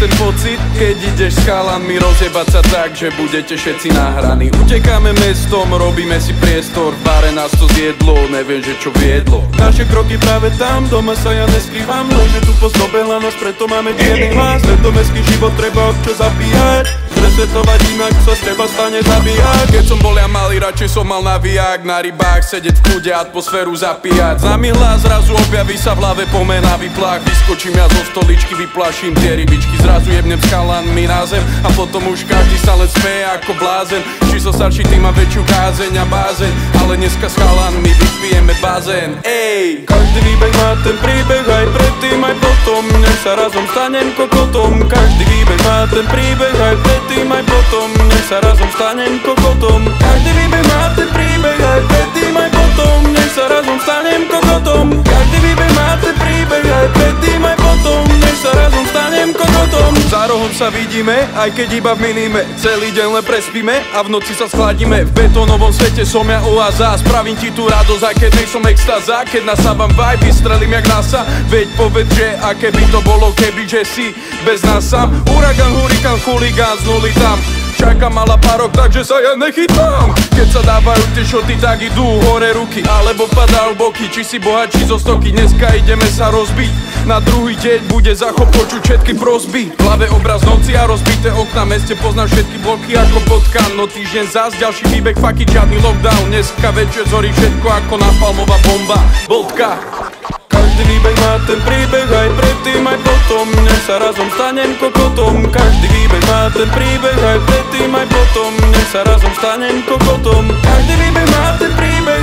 ten pocit, keď ideš s chalanmi rozjebať sa tak, že budete všetci nahraní. Utekáme mestom, robíme si priestor, v bare nás to zjedlo, neviem, že čo viedlo. Naše kroky práve tam, doma sa ja neskrývam, lenže tu pozobehla nás, preto máme čierny hlas. Tento mestský život treba občas zapíjať Presvetovať inak sa z teba stane zabíjať. Keď som bol radšej som mal navíjak Na rybách sedieť v kľude, atmosféru zapíjať. Známy hlas zrazu objaví sa v hlave pomená vyplách Vyskočím ja zo stoličky, vyplaším tie rybičky. Zrazu jebnem s chalanmi na zem A potom už každý sa len smeje ako blázen. Či so starší tým má väčšiu kázeň a bázeň Ale dneska s chalanmi vypijeme bazén Ej, každý výbeh má ten príbeh Aj predtým, aj potom. Nech sa razom stanem kokotom. Každý výbeh má ten príbeh Aj predtým, aj potom. Nech sa razom stanem kokotom. Každý výbeh má ten príbeh Aj predtým, aj potom Nech sa razom stanem kokotom. Každý výbeh má ten príbeh Aj predtým, aj potom Nech sa razom stanem kokotom. Za rohom sa vidíme, aj keď iba v minime. Celý deň len prespíme a v noci sa schladíme. V betónovom svete som ja oaza Spravím ti tú radosť, aj keď nejsom extaza. Keď nasávam vibe, vystrelím jak NASA. Veď povedz, že aké by to bolo, keby že si bez nás sám. Uragan, hurikán, chuligán, z nuly tam Čakám mala párok, takže sa ja nechytám. Keď sa dávajú tie šoty, tak idú hore ruky Alebo padajú boky, či si bohatší zo stoky Dneska ideme sa rozbiť. Na druhý deň bude zachop počuť všetky prosby. V hlave obraz noci a rozbité okna Meste poznáš všetky bloky ako potkan. No týždeň zás, ďalší výbeh, faky, žiadny lockdown. Dneska večer zhorí všetko ako napalmová bomba. Bodka výbeh má ten príbeh aj predtým aj potom. Nech sa razom stanem kokotom. Každý výbeh má ten príbeh aj predtým aj potom. Nech sa razom stanem kokotom. Každý výbeh má ten príbeh